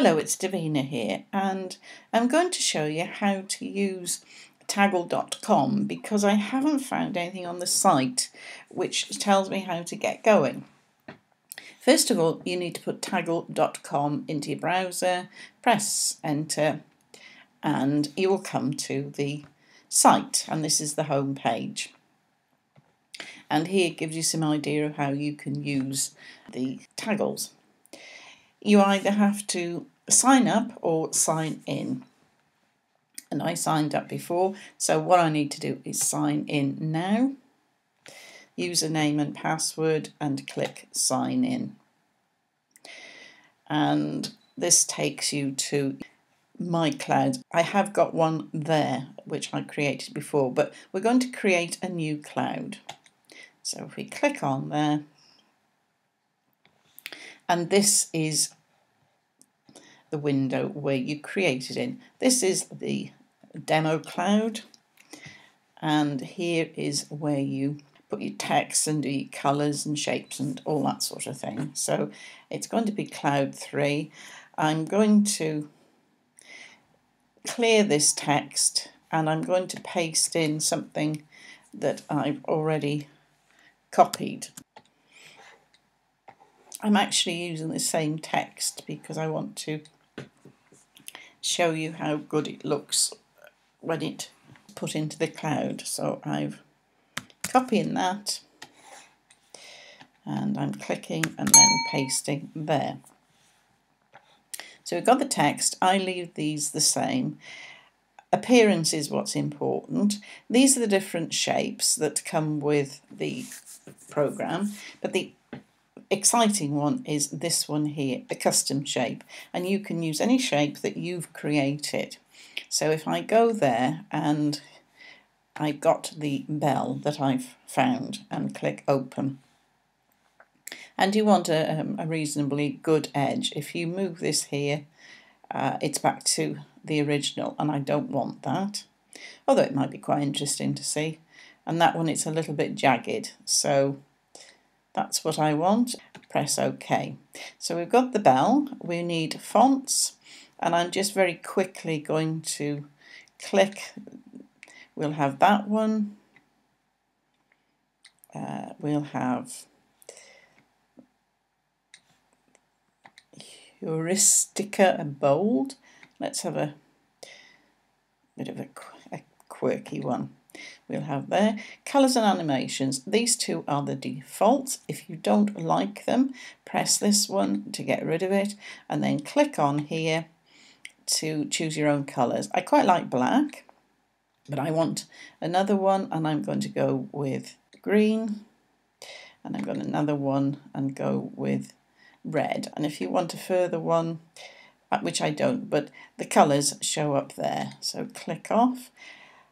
Hello, mm. it's Davina here, and I'm going to show you how to use Tagul.com because I haven't found anything on the site which tells me how to get going. First of all, you need to put Tagul.com into your browser, press enter, and you will come to the site, and this is the home page. And here it gives you some idea of how you can use the taggles you either have to sign up or sign in. And I signed up before, so what I need to do is sign in now, username and password, and click sign in. And this takes you to my cloud. I have got one there which I created before, but we're going to create a new cloud. So if we click on there, and this is the window where you created in. This is the demo cloud and here is where you put your text and your colours and shapes and all that sort of thing. So it's going to be cloud 3. I'm going to clear this text and I'm going to paste in something that I've already copied. I'm actually using the same text because I want to show you how good it looks when it put into the cloud. So I've copying that and I'm clicking and then pasting there. So we've got the text. I leave these the same. Appearance is what's important. These are the different shapes that come with the program, but the exciting one is this one here, the custom shape. And you can use any shape that you've created. So if I go there and I got the bell that I've found and click open. And you want a, um, a reasonably good edge. If you move this here, uh, it's back to the original and I don't want that. Although it might be quite interesting to see. And that one, it's a little bit jagged. So that's what I want. Press OK. So we've got the bell. We need fonts. And I'm just very quickly going to click. We'll have that one. Uh, we'll have Heuristica and bold. Let's have a bit of a, a quirky one we'll have there. Colours and animations, these two are the defaults. If you don't like them, press this one to get rid of it and then click on here to choose your own colours. I quite like black, but I want another one and I'm going to go with green and I've got another one and go with red. And if you want a further one, uh, which I don't, but the colours show up there. So click off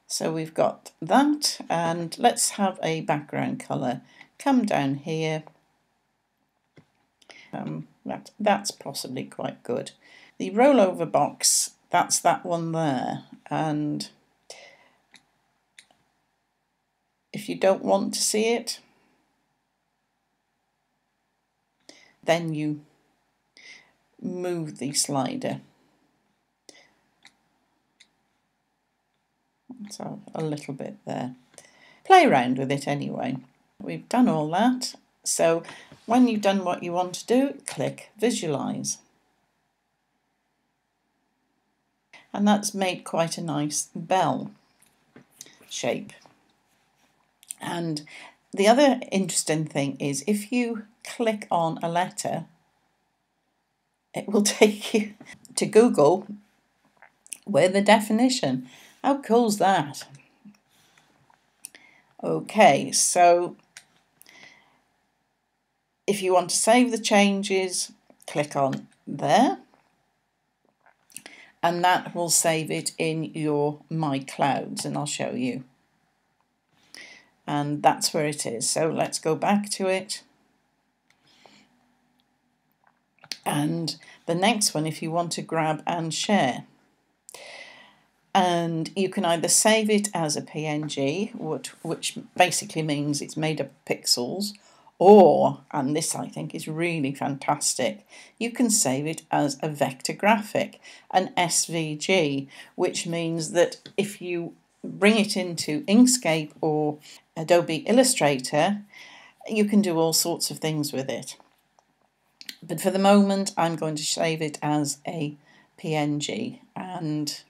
so we've got that and let's have a background colour. Come down here. Um, that, that's possibly quite good. The rollover box, that's that one there. And if you don't want to see it, then you move the slider. So a little bit there. Play around with it anyway. We've done all that, so when you've done what you want to do, click Visualize. And that's made quite a nice bell shape. And the other interesting thing is if you click on a letter, it will take you to Google with the definition. How cool's that? Okay, so if you want to save the changes, click on there and that will save it in your My Clouds and I'll show you. And that's where it is. So let's go back to it. And the next one, if you want to grab and share and you can either save it as a PNG, which basically means it's made of pixels, Or, and this I think is really fantastic, you can save it as a vector graphic, an SVG, which means that if you bring it into Inkscape or Adobe Illustrator, you can do all sorts of things with it. But for the moment, I'm going to save it as a PNG and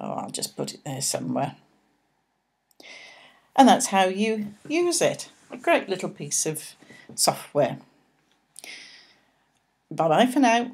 oh, I'll just put it there somewhere. And that's how you use it. A great little piece of software. Bye bye for now.